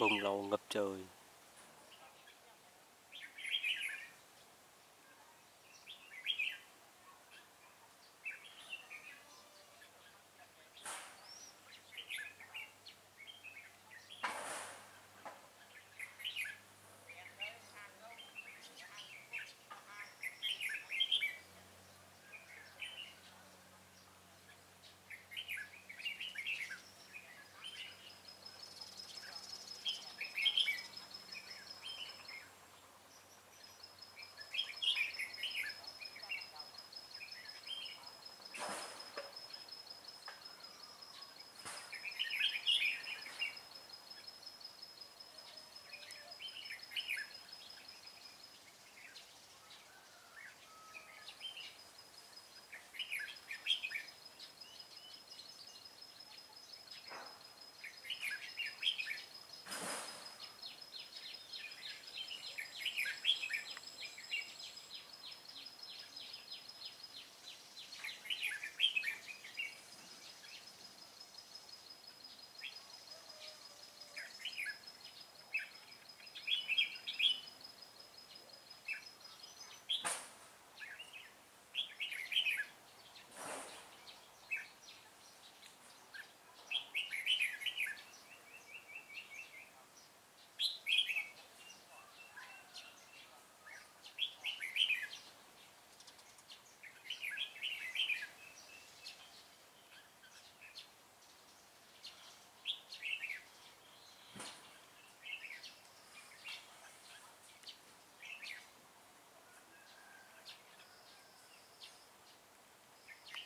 bùng lau ngập trời.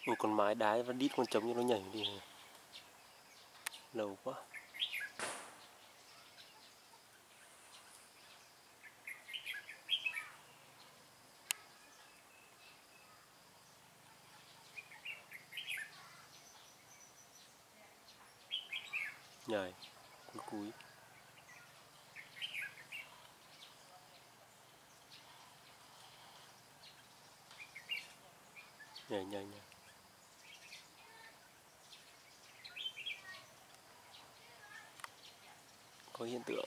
Ủa, con mái đái và đít con trống cho nó nhảy đi Lâu quá. Nhảy cuối cuối Nhảy nhảy nhảy. Có hiện tượng.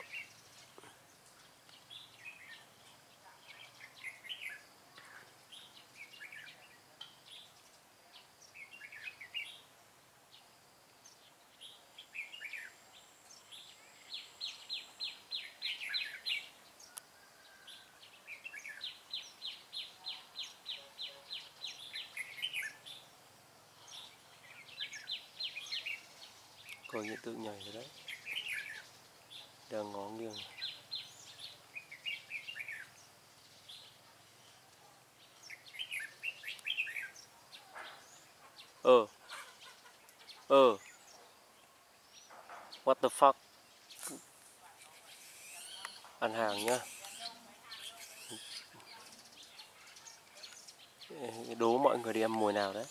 Có hiện tượng nhảy rồi đấy đang ngó nghiêng ờ. Ờ. What the fuck? Ăn hàng nhá. Đố mọi người đi ăn mùi nào đấy.